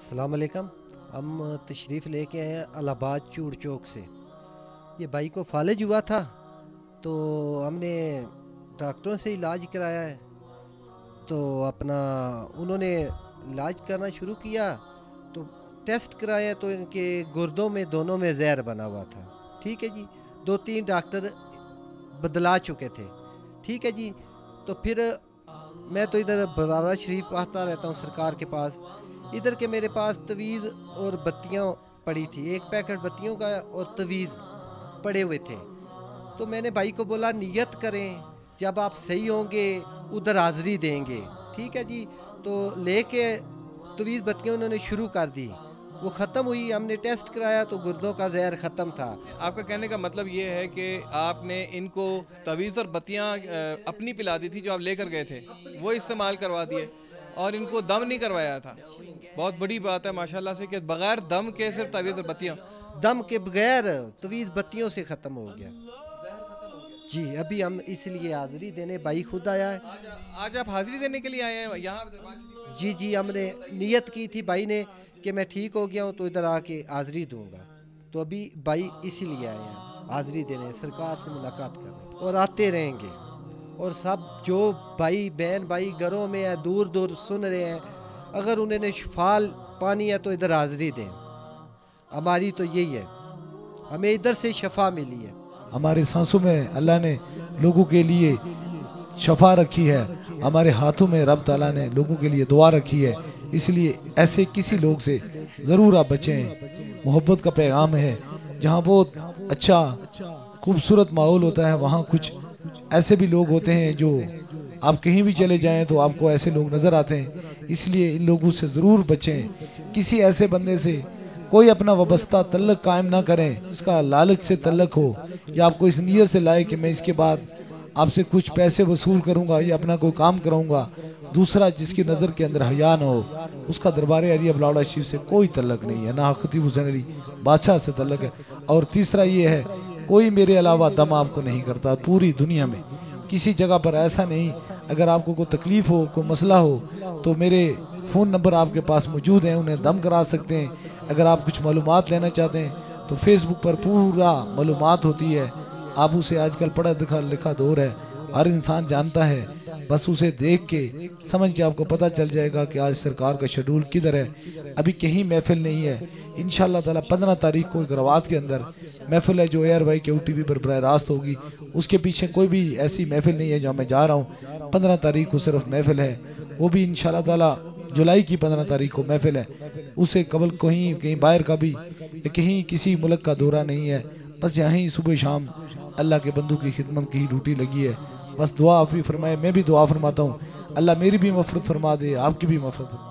السلام علیکم۔ ہم تشریف لے کے آئے ہیں الہ آباد چوڑ چوک سے۔ یہ بھائی کو فالج ہوا تھا، تو ہم نے ڈاکٹروں سے علاج کرایا ہے۔ تو اپنا انہوں نے علاج کرنا شروع کیا، تو ٹیسٹ کرایا تو ان کے گردوں میں، دونوں میں زہر بنا ہوا تھا۔ ٹھیک ہے جی دو تین ڈاکٹر بدلا چکے تھے۔ ٹھیک ہے جی تو پھر میں تو ادھر برارہ شریف آتا رہتا ہوں، سرکار کے پاس۔ ادھر کے میرے پاس تویز اور بتیاں پڑی تھی۔ ایک پیکٹ بتیوں کا اور تویز پڑے ہوئے تھے۔ تو میں نے بھائی کو بولا، نیت کریں، جب آپ صحیح ہوں گے، ادھر حاضری دیں گے۔ ٹھیک ہے جی؟ تو لے کے تویز بتیاں انہوں نے شروع کر دی۔ وہ ختم ہوئی، ہم نے ٹیسٹ کرایا تو گردوں کا زہر ختم تھا۔ آپ کا کہنے کا مطلب یہ ہے کہ آپ نے ان کو تویز اور بتیاں اپنی پلا دی تھی جو آپ لے کر گئے تھے۔ وہ استعمال کروا دیے۔ اور ان کو دم نہیں کروایا تھا۔ بہت بڑی بات ہے ماشاءاللہ سے کہ بغیر دم کے صرف تویز اور بتیاں۔ دم کے بغیر تویز بتیوں سے ختم ہو گیا۔ جی ابھی ہم اس لیے حاضری دینے بھائی خود آیا ہے۔ آج آپ حاضری دینے کے لیے آئے ہیں؟ یہاں جی جی ہم نے نیت کی تھی بھائی نے کہ میں ٹھیک ہو گیا ہوں تو ادھر آ کے حاضری دوں گا۔ تو ابھی بھائی اسی لیے آئے ہیں حاضری دینے سرکار سے ملاقات کرنے۔ اور آتے رہیں گے۔ اور سب جو بھائی بہن بھائی گھروں میں ہیں دور دور سن رہے ہیں، اگر انہیں نے شفال پانی ہے تو ادھر حاضری دیں۔ ہماری تو یہی ہے، ہمیں ادھر سے شفا ملی ہے۔ ہمارے سانسوں میں اللہ نے لوگوں کے لیے شفا رکھی ہے۔ ہمارے ہاتھوں میں رب تعالیٰ نے لوگوں کے لیے دعا رکھی ہے۔ اس لیے ایسے کسی لوگ سے ضرور آپ بچیں۔ محبت کا پیغام ہے۔ جہاں بہت اچھا خوبصورت ماحول ہوتا ہے، وہاں کچھ ایسے بھی لوگ ہوتے ہیں جو آپ کہیں بھی چلے جائیں تو آپ کو ایسے لوگ نظر آتے ہیں۔ اس لیے ان لوگوں سے ضرور بچیں۔ کسی ایسے بندے سے کوئی اپنا وابستہ تعلق قائم نہ کریں۔ اس کا لالچ سے تعلق ہو یا آپ کو اس نیت سے لائے کہ میں اس کے بعد آپ سے کچھ پیسے وصول کروں گا یا اپنا کوئی کام کراؤں گا۔ دوسرا، جس کی نظر کے اندر حیا نہ ہو، اس کا دربار علی بلاوڑا شریف سے کوئی تعلق نہیں ہے۔ نہ خطیب حسین علی بادشاہ سے تعلق ہے۔ اور تیسرا یہ ہے کوئی میرے علاوہ دم آپ کو نہیں کرتا پوری دنیا میں۔ کسی جگہ پر ایسا نہیں، اگر آپ کو کوئی تکلیف ہو، کوئی مسئلہ ہو، تو میرے فون نمبر آپ کے پاس موجود ہیں، انہیں دم کرا سکتے ہیں۔ اگر آپ کچھ معلومات لینا چاہتے ہیں، تو فیس بک پر پورا معلومات ہوتی ہے۔ آپ اسے آج کل پڑھا لکھا دور ہے۔ ہر انسان جانتا ہے۔ بس اسے دیکھ کے سمجھ کے آپ کو پتہ چل جائے گا کہ آج سرکار کا شیڈول کدھر ہے۔ ابھی کہیں محفل نہیں ہے۔ انشاءاللہ تعالی پندرہ تاریخ کو ایک روات کے اندر محفل ہے جو ایئر بھائی کے او ٹی وی پر براہ راست ہوگی۔ اس کے پیچھے کوئی بھی ایسی محفل نہیں ہے جہاں میں جا رہا ہوں۔ پندرہ تاریخ کو صرف محفل ہے۔ وہ بھی انشاءاللہ تعالی جولائی کی پندرہ تاریخ کو محفل ہے۔ اسے قبل کہیں کہیں باہر کا بھی کہیں کسی ملک کا دورہ نہیں ہے۔ بس یہاں ہی صبح شام اللہ کے بندوں کی خدمت کی ڈیوٹی لگی ہے۔ بس دعا آپ بھی فرمائے، میں بھی دعا فرماتا ہوں۔ اللہ میری بھی مفرت فرما دے، آپ کی بھی مفرت فرما